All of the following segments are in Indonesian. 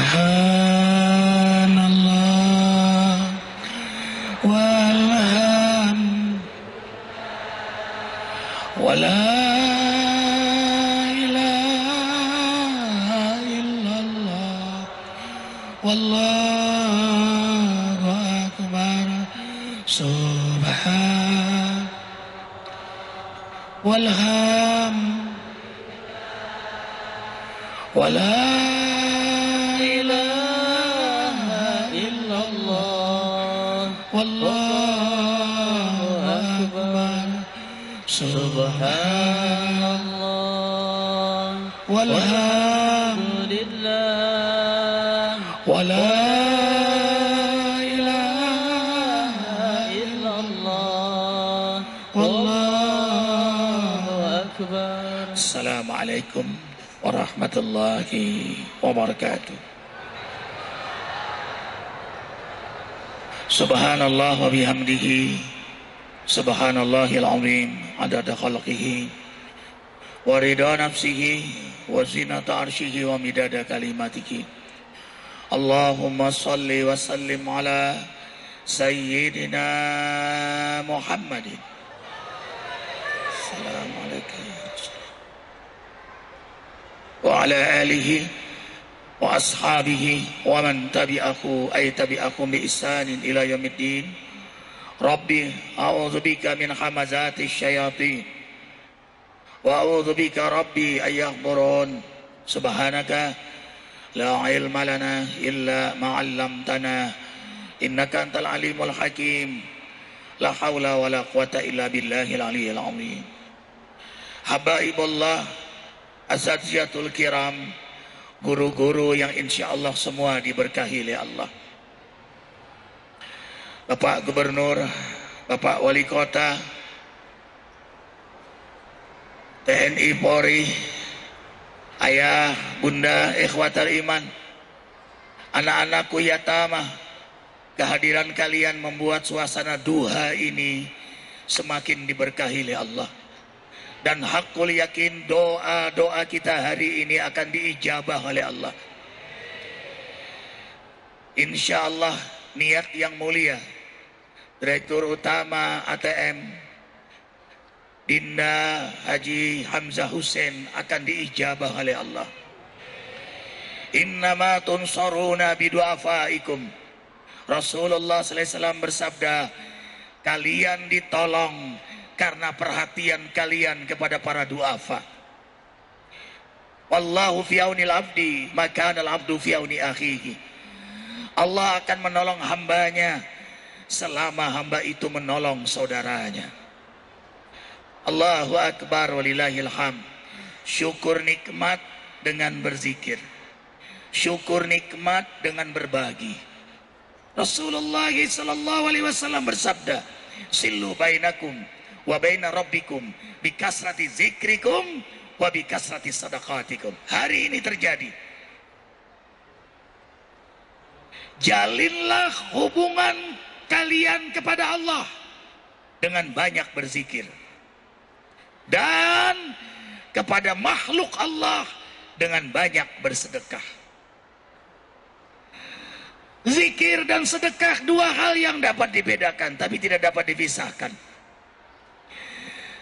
سبحان الله والهم ولا إله إلا الله والله أكبر سبحان والهم ولا سبحان الله. والهم لله. ولا إله إلا الله. والله أكبر. السلام عليكم ورحمة الله وبركاته. سبحان الله وبحمده. سبحان الله العظيم. عدد خلقه ورضا نفسه وزنة عرشه ومداد كلماته اللهم صل وسلم على سيدنا محمد السلام عليكم وعلى آله وأصحابه ومن تبعه أي تبعهم بإحسان إلى يوم الدين Rabbi a'udzu bika min hamazati syayatin. Wa a'udzu bika rabbi ayyahdurun subhanaka la ilma lana illa ma 'allamtana. Innaka antal alimul hakim. La haula wala quwata illa billahil aliyil azim. Habaibullah asatiyatul kiram. Guru-guru yang insyaallah semua diberkahi oleh Allah. Bapak Gubernur Bapak Wali Kota TNI Polri Ayah, Bunda, Ikhwatar Iman Anak-anakku yatama Kehadiran kalian membuat suasana duha ini Semakin diberkahi oleh Allah dan hakul yakin doa-doa kita hari ini akan diijabah oleh Allah. Insya Allah niat yang mulia Direktur Utama ATM Dinda Haji Hamzah Hussein akan diijabah oleh Allah. Innama tunsaruna bidu'afaikum. Rasulullah SAW bersabda, kalian ditolong karena perhatian kalian kepada para duafa. Wallahu fi aunil abdi, maka al abdu fi auni akhihi. Allah akan menolong hambanya selama hamba itu menolong saudaranya. Allahu akbar walillahil ham. Syukur nikmat dengan berzikir. Syukur nikmat dengan berbagi. Rasulullah sallallahu alaihi wasallam bersabda, "Silu bainakum wa baina rabbikum bi kasrati zikrikum wa bi kasrati sadaqatikum. Hari ini terjadi. Jalinlah hubungan kalian kepada Allah dengan banyak berzikir. Dan kepada makhluk Allah dengan banyak bersedekah. Zikir dan sedekah dua hal yang dapat dibedakan tapi tidak dapat dipisahkan.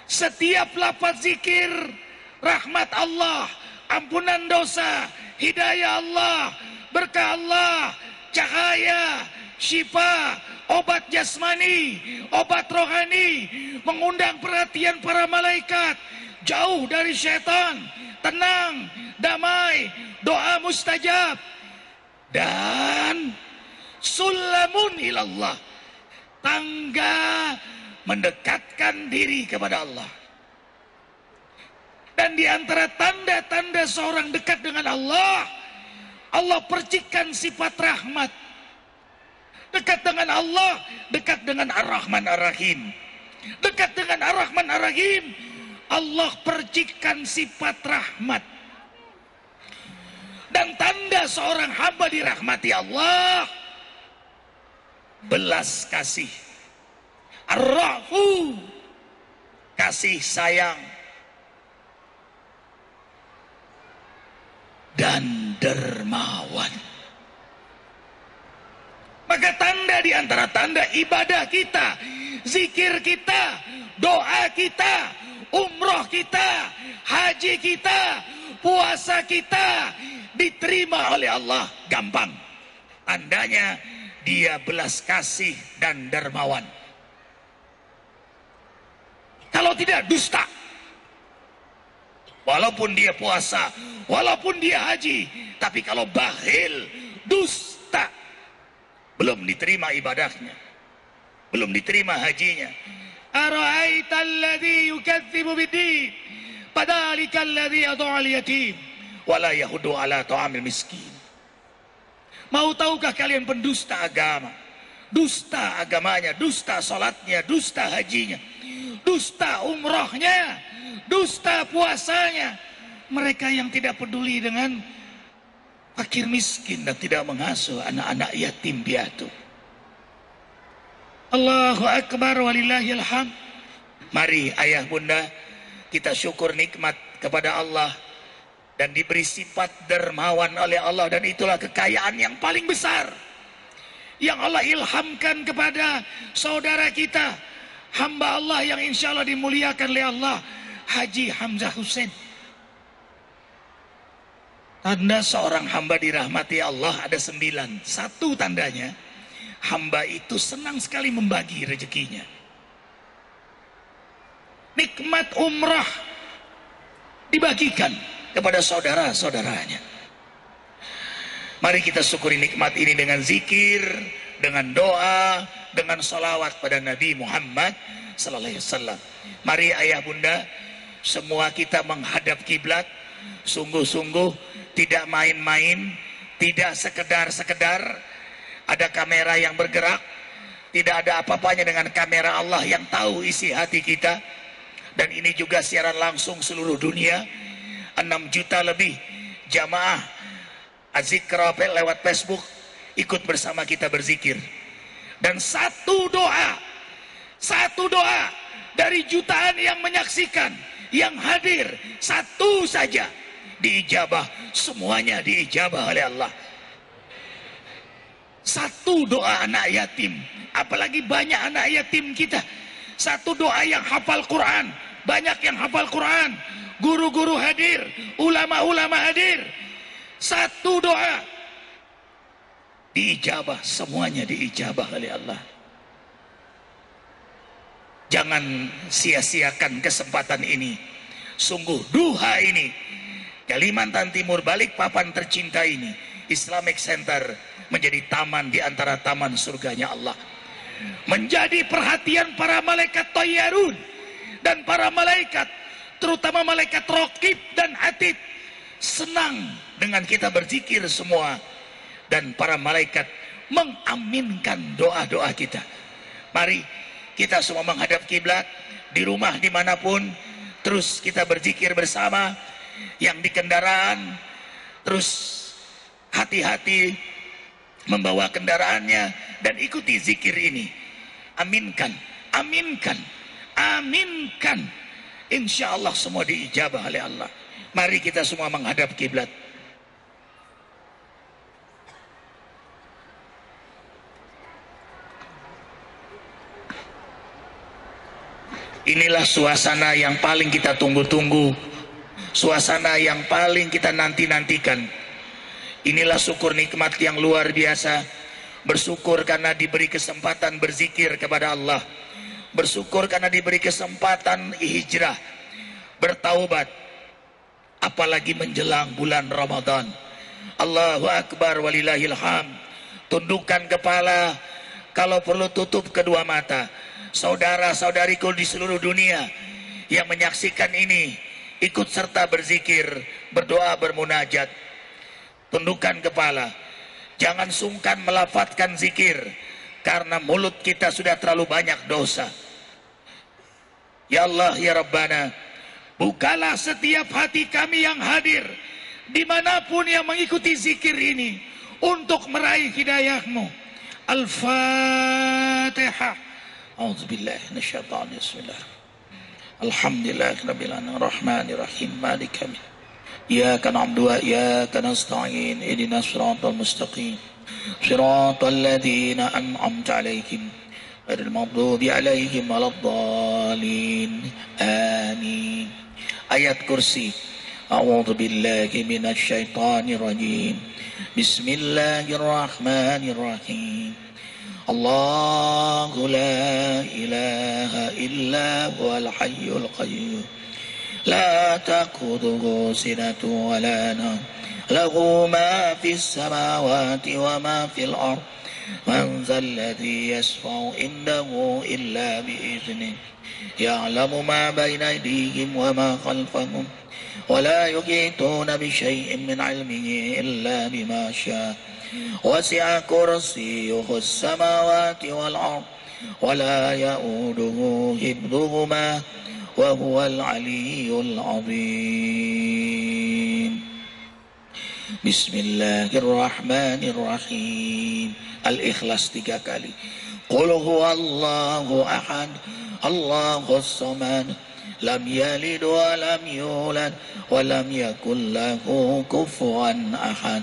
Setiap lapat zikir rahmat Allah, ampunan dosa, hidayah Allah, berkah Allah, cahaya, syifa, obat jasmani, obat rohani, mengundang perhatian para malaikat, jauh dari setan, tenang, damai, doa mustajab, dan sulamun ilallah, tangga mendekatkan diri kepada Allah. Dan di antara tanda-tanda seorang dekat dengan Allah, Allah percikan sifat rahmat. Dekat dengan Allah, dekat dengan Ar-Rahman Ar-Rahim. Dekat dengan Ar-Rahman Ar-Rahim, Allah percikan sifat rahmat. Dan tanda seorang hamba dirahmati Allah, belas kasih. Ar-Rafu, kasih sayang. Dan dermawan. Maka tanda di antara tanda ibadah kita, zikir kita, doa kita, umroh kita, haji kita, puasa kita diterima oleh Allah gampang. Tandanya dia belas kasih dan dermawan. Kalau tidak dusta. Walaupun dia puasa, walaupun dia haji, tapi kalau bakhil, dusta, belum diterima ibadahnya. Belum diterima hajinya. Ara'aita yukadzibu bid-din, fadhalika yad'u yatim wala yahudu ala ta'amil miskin. Mau tahukah kalian pendusta agama? Dusta agamanya, dusta salatnya, dusta hajinya, dusta umrohnya, dusta puasanya. Mereka yang tidak peduli dengan fakir miskin dan tidak mengasuh anak-anak yatim piatu. Allahu Akbar walillahilham. Mari ayah bunda kita syukur nikmat kepada Allah dan diberi sifat dermawan oleh Allah dan itulah kekayaan yang paling besar yang Allah ilhamkan kepada saudara kita hamba Allah yang insya Allah dimuliakan oleh Allah Haji Hamzah Hussein. Tanda seorang hamba dirahmati Allah ada sembilan. Satu tandanya hamba itu senang sekali membagi rezekinya. Nikmat umrah dibagikan kepada saudara-saudaranya. Mari kita syukuri nikmat ini dengan zikir, dengan doa, dengan salawat pada Nabi Muhammad sallallahu alaihi wasallam. Mari ayah bunda, semua kita menghadap kiblat sungguh-sungguh tidak main-main, tidak sekedar-sekedar ada kamera yang bergerak, tidak ada apa-apanya dengan kamera Allah yang tahu isi hati kita. Dan ini juga siaran langsung seluruh dunia. 6 juta lebih jamaah Azikra lewat Facebook ikut bersama kita berzikir. Dan satu doa, satu doa dari jutaan yang menyaksikan, yang hadir, satu saja diijabah, semuanya diijabah oleh Allah. Satu doa anak yatim, apalagi banyak anak yatim kita. Satu doa yang hafal Quran, banyak yang hafal Quran, guru-guru hadir, ulama-ulama hadir, satu doa diijabah, semuanya diijabah oleh Allah. Jangan sia-siakan kesempatan ini. Sungguh duha ini Kalimantan Timur balik papan tercinta ini Islamic Center menjadi taman di antara taman surganya Allah. Menjadi perhatian para malaikat Tayyarun dan para malaikat terutama malaikat Rokib dan Atid senang dengan kita berzikir semua dan para malaikat mengaminkan doa-doa kita. Mari kita semua menghadap kiblat di rumah di mana pun, terus kita berzikir bersama. Yang di kendaraan, terus hati-hati membawa kendaraannya dan ikuti zikir ini. Aminkan, aminkan, aminkan. Insya Allah semua diijabah oleh Allah. Mari kita semua menghadap kiblat. Inilah suasana yang paling kita tunggu-tunggu. Suasana yang paling kita nanti-nantikan. Inilah syukur nikmat yang luar biasa. Bersyukur karena diberi kesempatan berzikir kepada Allah. Bersyukur karena diberi kesempatan hijrah. Bertaubat apalagi menjelang bulan Ramadan. Allahu Akbar walillahil ham. Tundukkan kepala, kalau perlu tutup kedua mata. Saudara-saudariku di seluruh dunia yang menyaksikan ini, ikut serta berzikir, berdoa, bermunajat. Tundukkan kepala. Jangan sungkan melafatkan zikir karena mulut kita sudah terlalu banyak dosa. Ya Allah ya Rabbana, Bukalah setiap hati kami yang hadir di mana pun yang mengikuti zikir ini untuk meraih hidayahmu. Al-Fatihah. A'udzubillah minasyaitonir bismillah. Alhamdulillah rabbil alamin rahmanir rahim maliki إياك نعبد وإياك نستعين. اهدنا الصراط المستقيم. صراط الذين أنعمت عليهم غير المغضوب عليهم ولا الضالين. آمين. آيات كرسي. أعوذ بالله من الشيطان الرجيم. بسم الله الرحمن الرحيم. الله لا إله إلا هو الحي القيوم. لا تأخذه سنة ولا نوم. له ما في السماوات وما في الأرض. من ذا الذي يشفع عنده إلا بإذنه. يعلم ما بين أيديهم وما خلفهم. ولا يحيطون بشيء من علمه إلا بما شاء. وسع كرسيه السماوات والأرض ولا يؤوده حفظهما وهو العلي العظيم. بسم الله الرحمن الرحيم. الإخلاص tiga kali قل هو الله أحد. الله الصمد. لم يلد ولم يولد ولم يكن له كفوا أحد.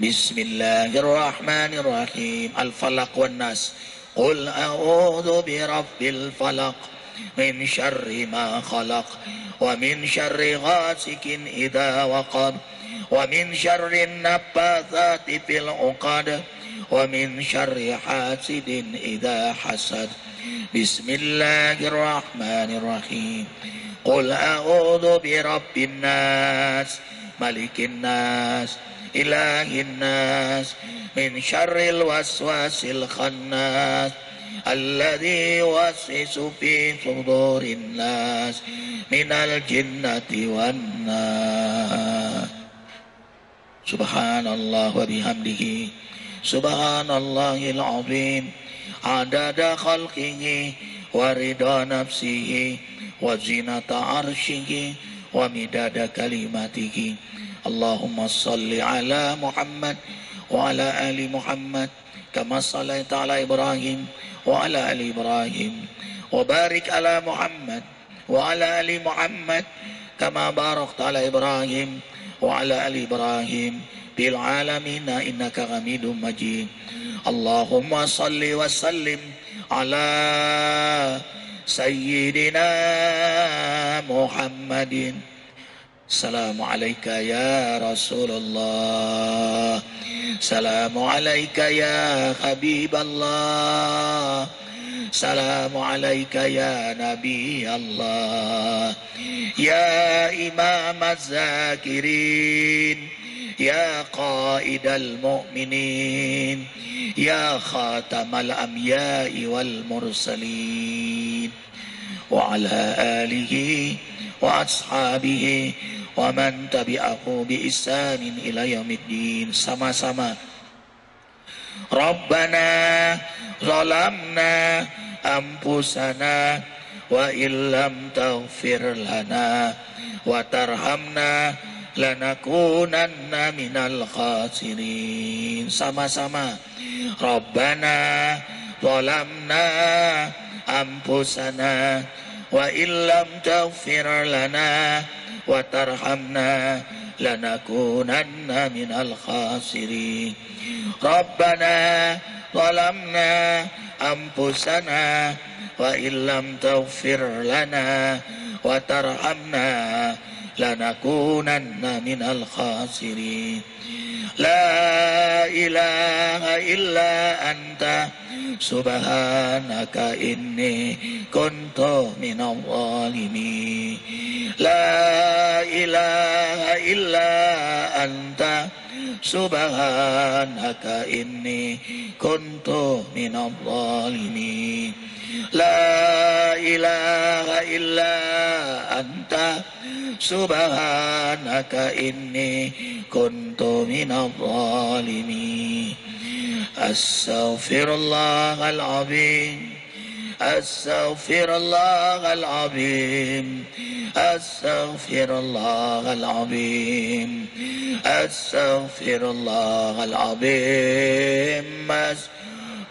بسم الله الرحمن الرحيم. الفلق والناس. قل أعوذ برب الفلق. من شر ما خلق. ومن شر غاسق إذا وقب. ومن شر النباثات في العقد. ومن شر حاسد إذا حسد. بسم الله الرحمن الرحيم. قل أعوذ برب الناس. ملك الناس. إله الناس من شر الوسواس الخناس الذي يوسوس في صدور الناس من الجنة والناس سبحان الله وبحمده سبحان الله العظيم عدد خلقه ورضا نفسه وزنة عرشه ومداد كلماته اللهم صل على محمد وعلى آل محمد كما صليت على إبراهيم وعلى آل إبراهيم وبارك على محمد وعلى آل محمد كما باركت على إبراهيم وعلى آل إبراهيم في العالمين. إنك حميد مجيد. اللهم صل وسلم على سيدنا محمد. السلام عليك يا رسول الله. السلام عليك يا حبيب الله. السلام عليك يا نبي الله. يا إمام الذاكرين. يا قائد المؤمنين. يا خاتم الأنبياء والمرسلين. وعلى آله وأصحابه ومن تبعه بإحسان إلى يوم الدين sama-sama ربنا ظلمنا أنفسنا وإن لم تغفر لنا وترحمنا lanakunanna minal khasirin sama-sama Rabbana zalamna anfusana wa illam taghfir lana wa tarhamna lanakunanna minal khasirin Rabbana zalamna anfusana wa illam taghfir lana wa tarhamna لنكونن من الخاسرين لا إله إلا أنت سبحانك إني كنت من الظالمين لا إله إلا أنت subhanaka inni kuntu minadh لا إله إلا أنت. سبحانك إني كنت من الظالمين. أستغفر الله العظيم. أستغفر الله العظيم. أستغفر الله العظيم. أستغفر الله العظيم. أستغفر الله العظيم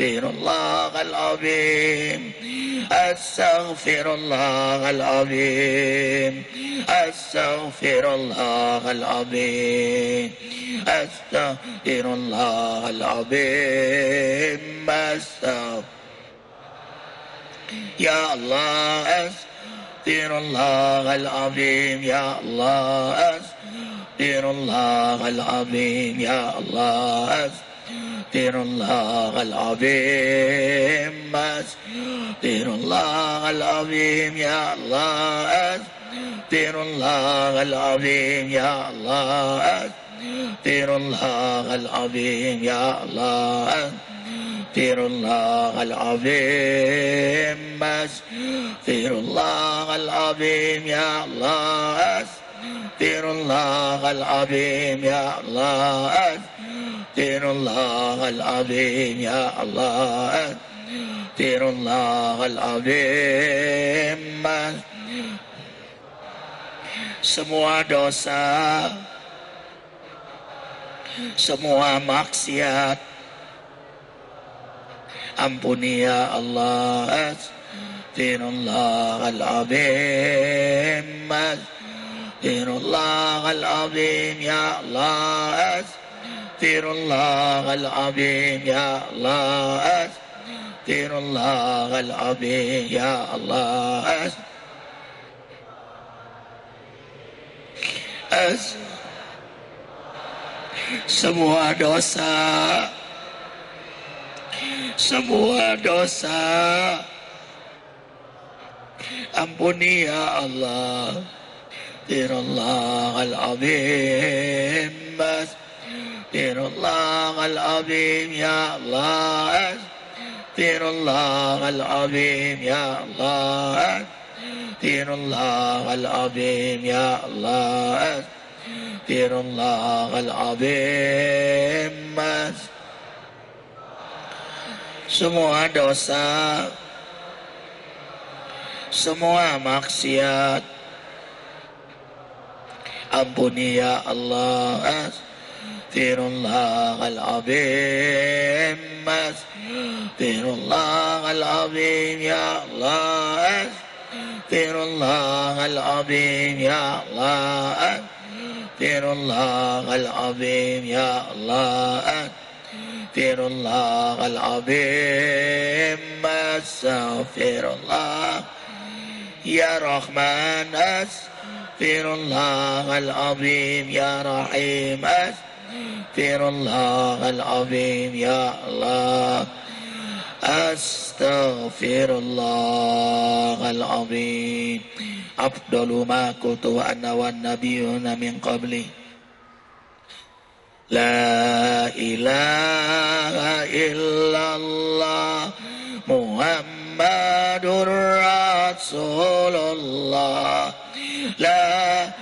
أستغفر الله العظيم. أستغفر الله العظيم. أستغفر الله العظيم. أستغفر. يا الله أستغفر الله العظيم. يا الله أستغفر الله العظيم. يا الله أستغفر أستغفر الله العظيم أستغفر الله العظيم يا الله أستغفر الله العظيم يا الله أستغفر الله العظيم يا الله أستغفر الله العظيم أستغفر الله العظيم يا الله أستغفر الله العظيم يا الله أستغفر أستغفر الله العظيم يا الله أستغفر الله العظيم semua dosa semua maksiat ampuni ya Allah Astaghfirullah al-azim Astaghfirullah al-azim ya Allah أستغفر الله العظيم يا الله أستغفر الله العظيم يا الله أس semua dosa semua dosa ampuni ya Allah Tirallah al-azim أستغفر الله العظيم يا الله أستغفر الله العظيم يا الله أستغفر الله العظيم يا الله أستغفر الله العظيم semua dosa semua maksiat ampuni ya Allah أستغفر الله العظيم. أستغفر الله العظيم يا الله. أستغفر الله العظيم يا الله. أستغفر الله العظيم يا الله. أستغفر الله العظيم. أستغفر الله يا رحمن. أستغفر الله العظيم يا رحيم. أستغفر أستغفر الله العظيم يا الله. أستغفر الله العظيم. أفضل ما كنت وأنا والنبيون من قبلي. لا إله إلا الله. محمد رسول الله. لا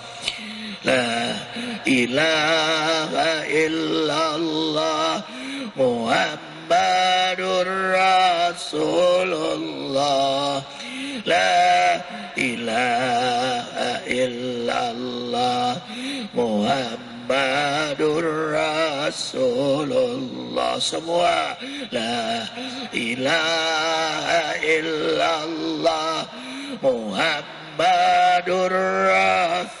لا إله إلا الله محمد رسول الله. لا إله إلا الله محمد رسول الله. semua لا إله إلا الله محمد رسول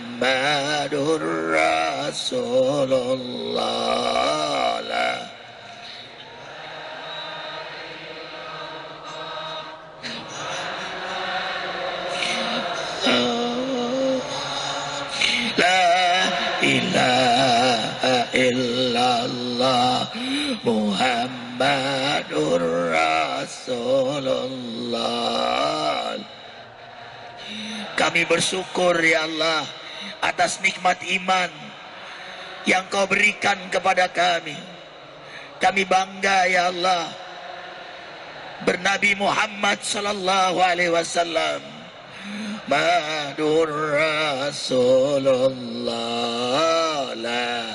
رسول الله لا لا إله إلا الله محمد رسول الله Kami bersyukur ya Allah atas nikmat iman yang kau berikan kepada kami. Kami bangga ya Allah bernabi Muhammad sallallahu alaihi wasallam. Madur Rasulullah la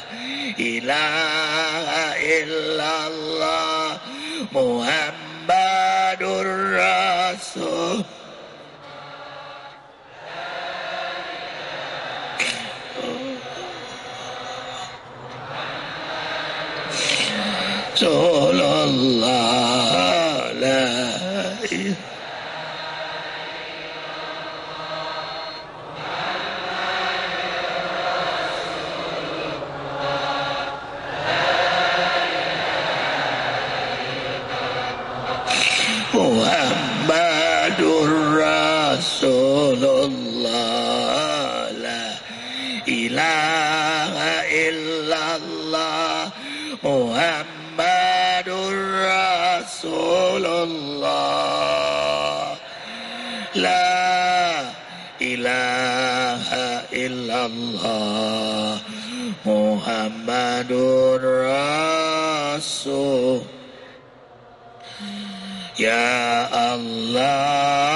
ilaha illallah Muhammadur Rasul رسول الله رسول الله لا إله إلا الله محمد رسول. Ya Allah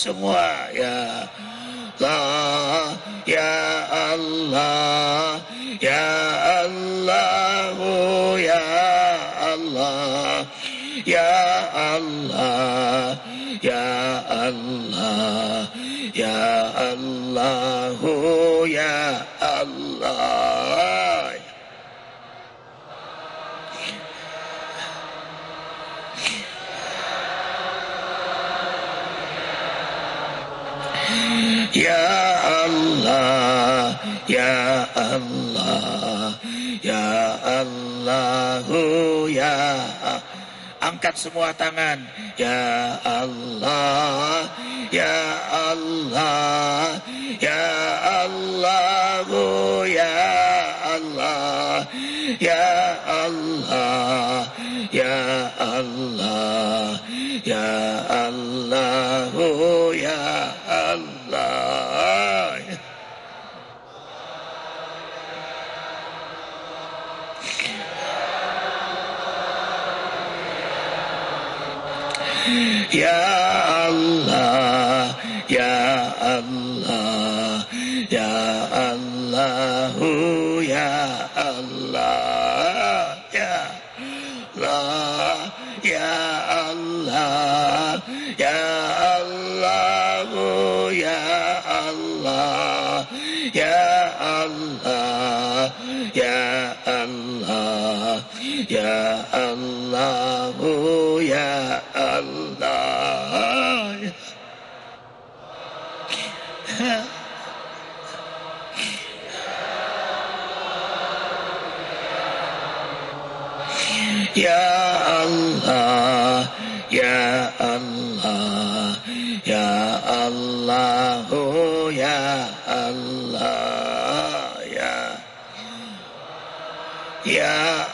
semua ya Allah ya Allah ya Allah ya Allah ya Allah ya Allah ya Allah ya Ya Allah Ya Allah Ya Allahu Ya Angkat semua tangan. Ya Allah Ya Allah Ya Allahu Ya Allah Ya Allah Ya Allah Ya Allah Ya Allah. Yeah.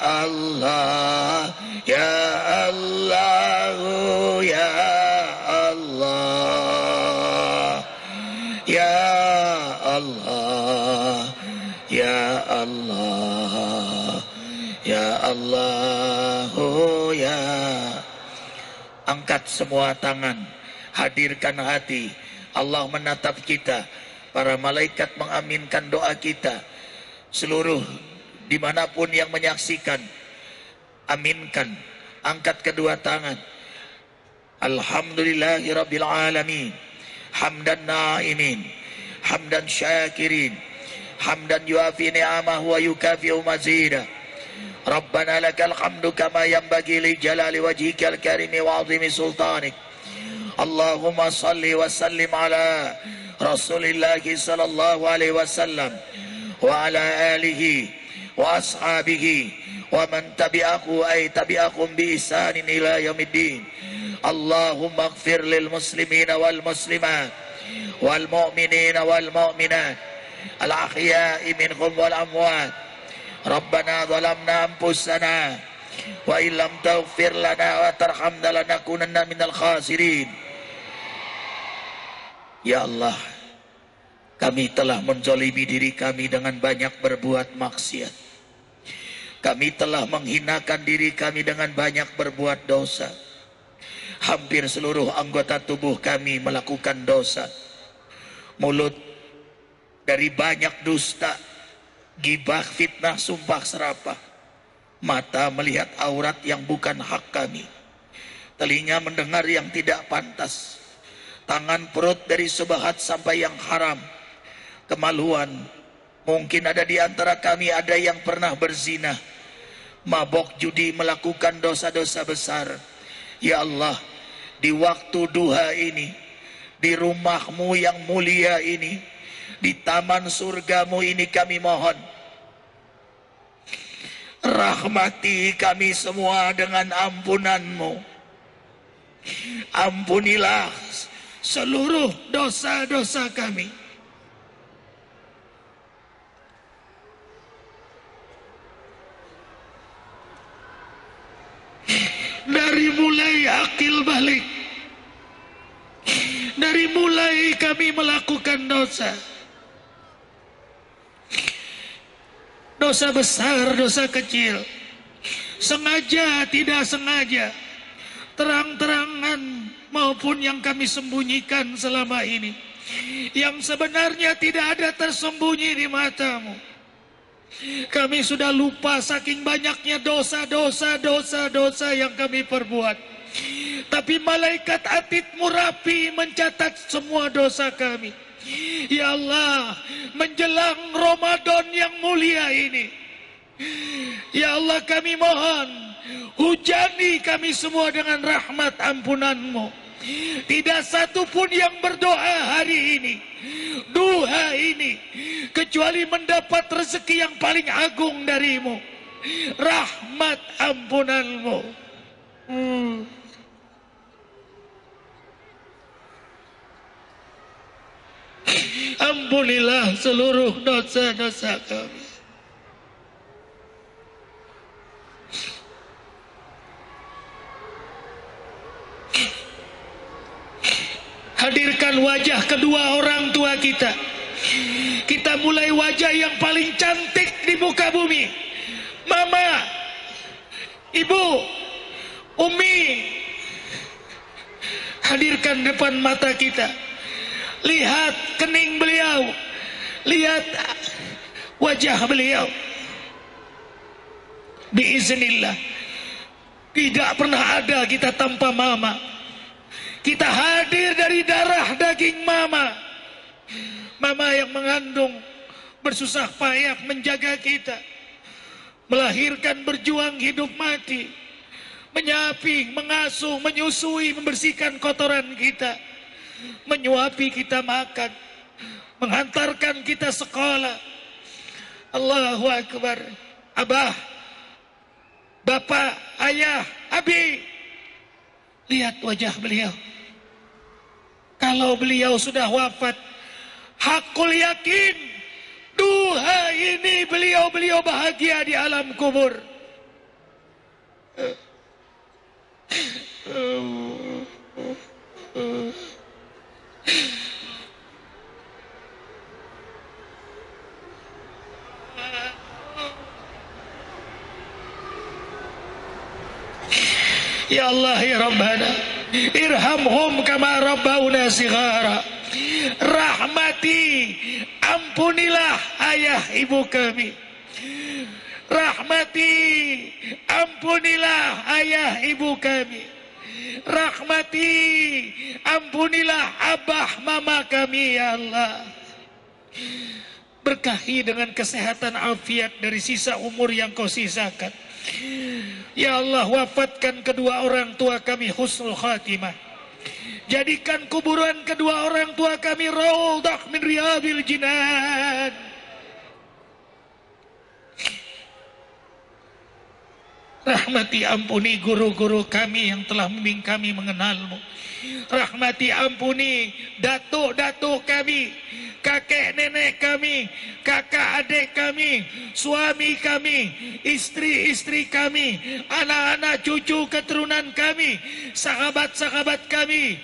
Ya Allah Ya Allahu Ya Allah Ya Allah Ya Allah Ya Allahu Ya. Angkat semua tangan Hadirkan hati. Allah menatap kita Para malaikat mengaminkan doa kita. Seluruh dimanapun yang menyaksikan Aminkan Angkat kedua tangan Alhamdulillahi Rabbil Alamin Hamdan na'imin Hamdan syakirin Hamdan yuafi ni'amah wa yukafi'u mazidah ربنا لك الحمد كما ينبغي لجلال وجهك الكريم وعظيم سلطانك اللهم صل وسلم على رسول الله صلى الله عليه وسلم وعلى آله wa ashabihi wa man tabi'ahu ay tabi'akum bi isanin ila yamidin. Allahumma gfir lil muslimina wal muslimat wal mu'minina wal mu'minat al ahya'i minhum wal amwat Rabbana zalamna anfusana wa illam tawfir lana wa tarhamna lanakunanna minal khasirin Ya Allah, kami telah menzolimi diri kami dengan banyak berbuat maksiat. Kami telah menghinakan diri kami dengan banyak berbuat dosa Hampir seluruh anggota tubuh kami melakukan dosa Mulut dari banyak dusta gibah, fitnah, sumpah serapah. Mata melihat aurat yang bukan hak kami. Telinga mendengar yang tidak pantas. Tangan perut dari sebahat sampai yang haram. Kemaluan. Mungkin ada di antara kami ada yang pernah berzina. Mabok judi melakukan dosa-dosa besar. Ya Allah, di waktu duha ini, di rumahmu yang mulia ini, di taman surgamu ini kami mohon rahmati kami semua dengan ampunanmu ampunilah seluruh dosa-dosa kami dari mulai akil balik. Dari mulai kami melakukan dosa. Dosa besar, dosa kecil, sengaja, tidak sengaja, terang-terangan maupun yang kami sembunyikan selama ini, yang sebenarnya tidak ada tersembunyi di matamu. Kami sudah lupa saking banyaknya dosa-dosa, dosa-dosa yang kami perbuat. Tapi malaikat atitmu rapi mencatat semua dosa kami. Ya Allah, menjelang Ramadan yang mulia ini. Ya Allah kami mohon, hujani kami semua dengan rahmat ampunanmu. Tidak satu pun yang berdoa hari ini, duha ini, kecuali mendapat rezeki yang paling agung darimu. Rahmat ampunanmu. Hmm. Ampunilah seluruh dosa-dosa kami. Hadirkan wajah kedua orang tua kita. Kita mulai wajah yang paling cantik di muka bumi. Mama, Ibu, Umi, hadirkan depan mata kita. Lihat kening beliau. Lihat wajah beliau. Biiznillah. Tidak pernah ada kita tanpa mama. Kita hadir dari darah daging mama. Mama yang mengandung bersusah payah menjaga kita. Melahirkan berjuang hidup mati. Menyapi, mengasuh, menyusui, membersihkan kotoran kita. Menyuapi kita makan. Menghantarkan kita sekolah. Allahu Akbar. Abah, Bapak, Ayah, Abi. Lihat wajah beliau. Kalau beliau sudah wafat, hakul yakin duha ini beliau-beliau bahagia di alam kubur. Ya Allah ya Rabbana Irhamhum kama rabbauna sighara. Rahmati Ampunilah ayah ibu kami. Rahmati Ampunilah ayah ibu kami. Rahmati Ampunilah abah mama kami ya Allah. Berkahi dengan kesehatan afiat dari sisa umur yang kau sisakan Ya Allah wafatkan kedua orang tua kami husnul khatimah. Jadikan kuburan kedua orang tua kami raudah min riyadil jinan. Rahmati ampuni guru-guru kami yang telah membimbing kami mengenalmu. Rahmati ampuni datuk-datuk kami kakek nenek kami, kakak adik kami, suami kami, istri-istri kami, anak-anak cucu keturunan kami, sahabat-sahabat kami,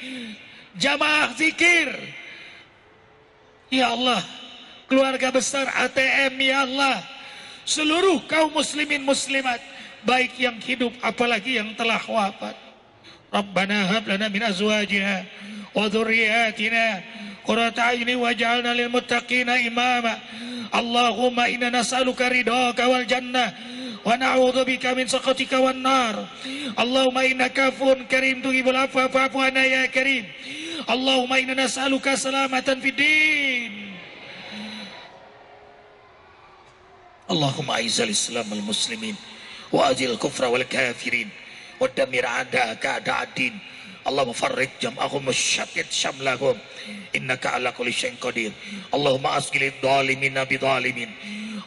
jamaah zikir. Ya Allah, keluarga besar ATM ya Allah, seluruh kaum muslimin muslimat, baik yang hidup apalagi yang telah wafat. Rabbana hab lana min azwajina wa dhurriyyatina قرة عين واجعلنا للمتقين إماما اللهم إنا نسألك رضاك والجنة ونعوذ بك من سخطك والنار اللهم إنك عفو كريم تجيب العفو فاعف عنا يا كريم اللهم إنا نسألك سلامة في الدين اللهم أعز الإسلام والمسلمين وأذل الكفر والكافرين ودمر أعداءك أعداء الدين اللهم فرج جمعهم وشتت شملهم إنك على كل شيء قدير اللهم أسقل الظالمين بظالمين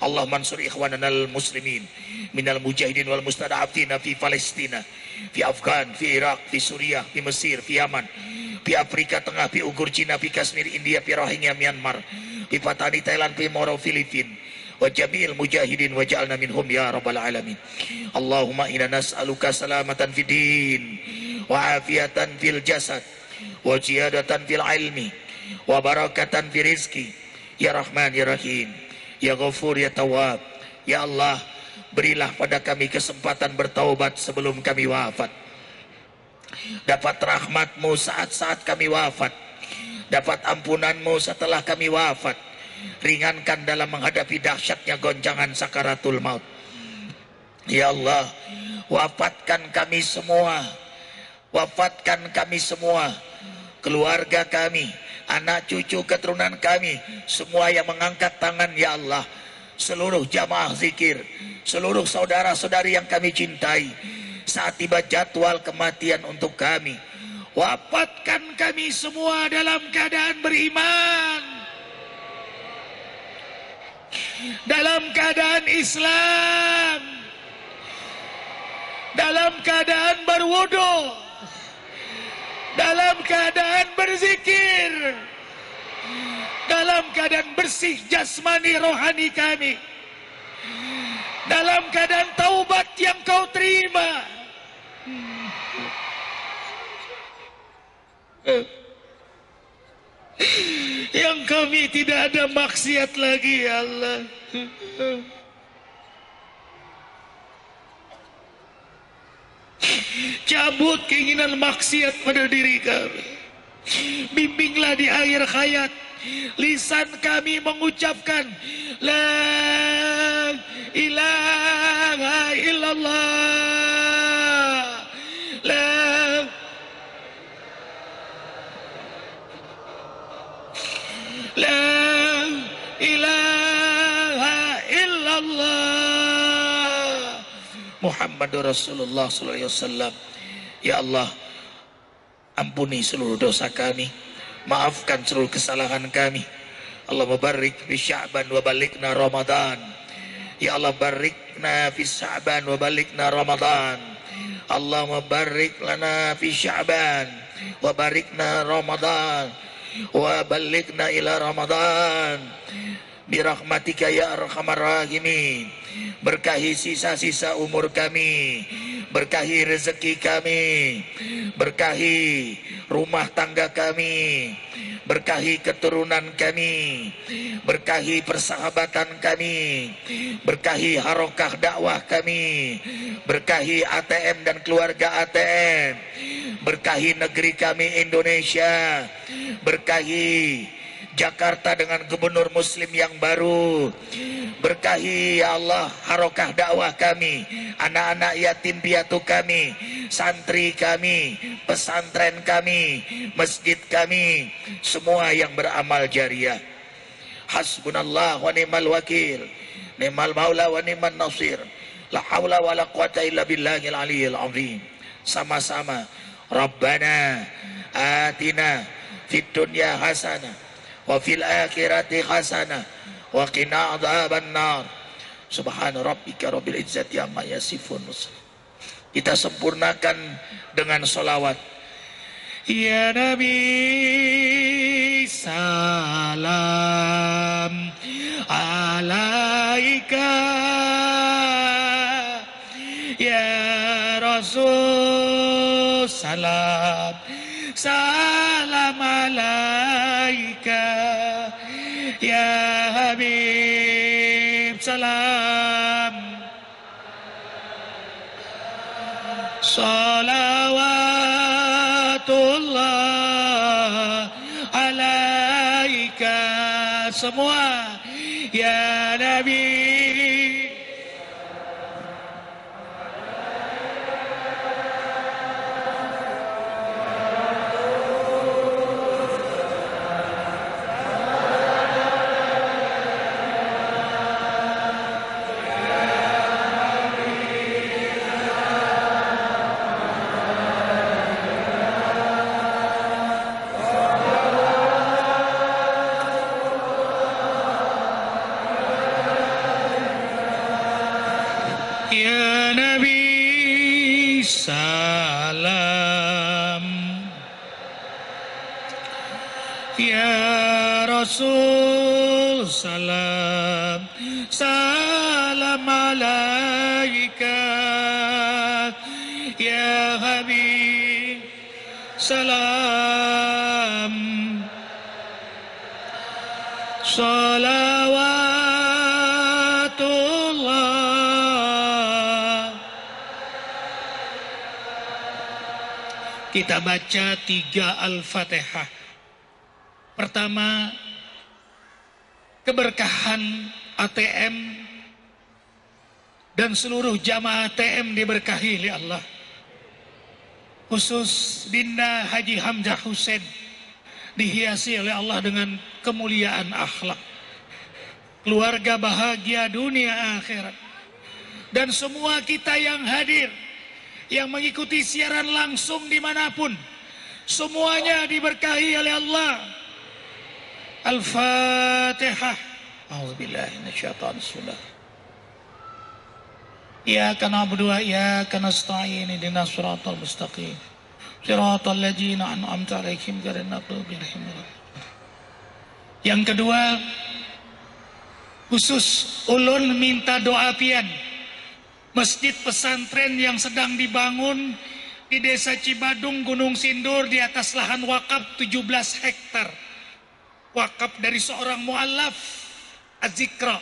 اللهم انصر إخواننا المسلمين من المجاهدين والمستضعفين في فلسطين في أفغان في Irak في Suriah في Mesir في Yaman di Afrika Tengah, di Ugur Cina, di Kashmir, India, di Rohingya, Myanmar, di Patani, Thailand, di Moro, Filipin, wa jamil mujahidin wa ja'alna minhum ya rabbal alamin. Allahumma inna nas'aluka salamatan fid din wa afiatan fil jasad wa ziyadatan fil ilmi wa barakatan fil rizki ya rahman ya rahim ya ghafur ya tawab ya Allah berilah pada kami kesempatan bertaubat sebelum kami wafat. Dapat rahmatmu saat-saat kami wafat. Dapat ampunanmu setelah kami wafat. Ringankan dalam menghadapi dahsyatnya goncangan sakaratul maut. Ya Allah wafatkan kami semua. Wafatkan kami semua keluarga kami, anak cucu keturunan kami, semua yang mengangkat tangan ya Allah, seluruh jamaah zikir, seluruh saudara-saudari yang kami cintai, saat tiba jadwal kematian untuk kami, wafatkan kami semua dalam keadaan beriman, dalam keadaan Islam, dalam keadaan berwudu dalam keadaan berzikir. Dalam keadaan bersih jasmani rohani kami. Dalam keadaan taubat yang kau terima. Yang kami tidak ada maksiat lagi ya Allah cabut keinginan maksiat pada diri kami. Bimbinglah di akhir hayat. Lisan kami mengucapkan la ilaha illallah. La la Muhammadur Rasulullah sallallahu alaihi wasallam. Ya Allah ampuni seluruh dosa kami. Maafkan seluruh kesalahan kami. Allah barik fi Sya'ban wa balikna Ramadan. Ya Allah barikna fi Sya'ban wa balikna Ramadan. Allah barik lana fi Sya'ban wa barikna Ramadan. Wa balikna ila Ramadan birahmatika ya arhamar rahimin. Berkahi sisa-sisa umur kami. Berkahi rezeki kami. Berkahi rumah tangga kami. Berkahi keturunan kami. Berkahi persahabatan kami. Berkahi harokah dakwah kami. Berkahi ATM dan keluarga ATM berkahi negeri kami Indonesia. Berkahi Jakarta dengan gubernur muslim yang baru. Berkahi ya Allah harokah dakwah kami anak-anak yatim piatu kami santri kami pesantren kami masjid kami semua yang beramal jariah. Hasbunallah wa ni'mal wakil ni'mal maula wa ni'mal nasir. La haula wa la quwata illa billahil aliyil azim. Sama-sama Rabbana atina fid dunya hasanah wa fil akhirati hasanah wa qina adzaban nar subhana rabbika rabbil izzati amma yasifun. Kita sempurnakan dengan solawat Ya Nabi salam alaika. Ya Rasul salam salam alaika ya Habib salam salawatullah alaika semua ya Nabi Kita baca tiga Al-Fatihah. Pertama Keberkahan ATM Dan seluruh jamaah ATM diberkahi oleh Allah. Khusus Dinda Haji Hamzah Hussein Dihiasi oleh Allah dengan kemuliaan akhlak Keluarga bahagia dunia akhirat Dan semua kita yang hadir Yang mengikuti siaran langsung di mana pun. Semuanya diberkahi oleh Allah. Al-Fatihah. A'udzubillahi minasyaitonir rajim Iyyaka na'budu wa iyyaka nasta'in. Ihdinas siratal mustaqim. Siratal ladzina an'amta 'alaihim ghairil maghdubi Yang kedua khusus ulun minta doa pian masjid pesantren yang sedang dibangun di desa Cibadung Gunung Sindur di atas lahan wakaf 17 hektar. Wakaf dari seorang mu'alaf Az-Zikra.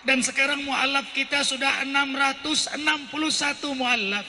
Dan sekarang mu'alaf kita sudah 661 mu'alaf